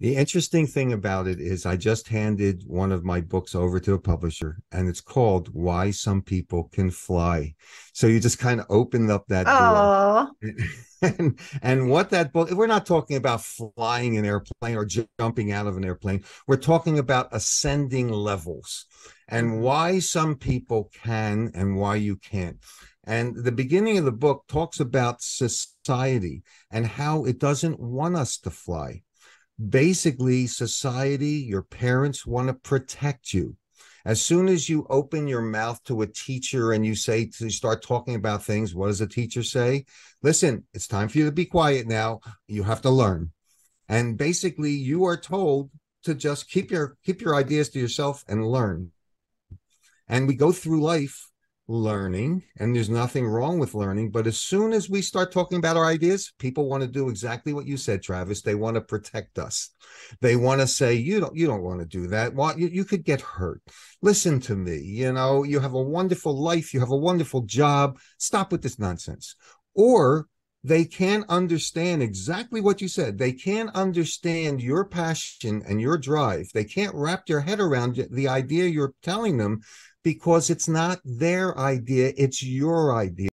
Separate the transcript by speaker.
Speaker 1: The interesting thing about it is, I just handed one of my books over to a publisher, and it's called Why Some People Can Fly. So you just kind of opened up that door. And, and what that book, we're not talking about flying an airplane or jumping out of an airplane. We're talking about ascending levels and mm-hmm. why some people can and why you can't. And the beginning of the book talks about society and how it doesn't want us to fly basically society your parents want to protect you. As soon as you open your mouth to a teacher and you say to start talking about things what does a teacher say? Listen it's time for you to be quiet now. You have to learn. And basically you are told to just keep your keep your ideas to yourself and learn. And we go through life learning and there's nothing wrong with learning but as soon as we start talking about our ideas people want to do exactly what you said travis. They want to protect us. They want to say you don't you don't want to do that. What you, you could get hurt. Listen to me you know? You have a wonderful life. You have a wonderful job. Stop with this nonsense. Or they can't understand exactly what you said. They can't understand your passion and your drive. They can't wrap their head around the idea you're telling them because it's not their idea, it's your idea.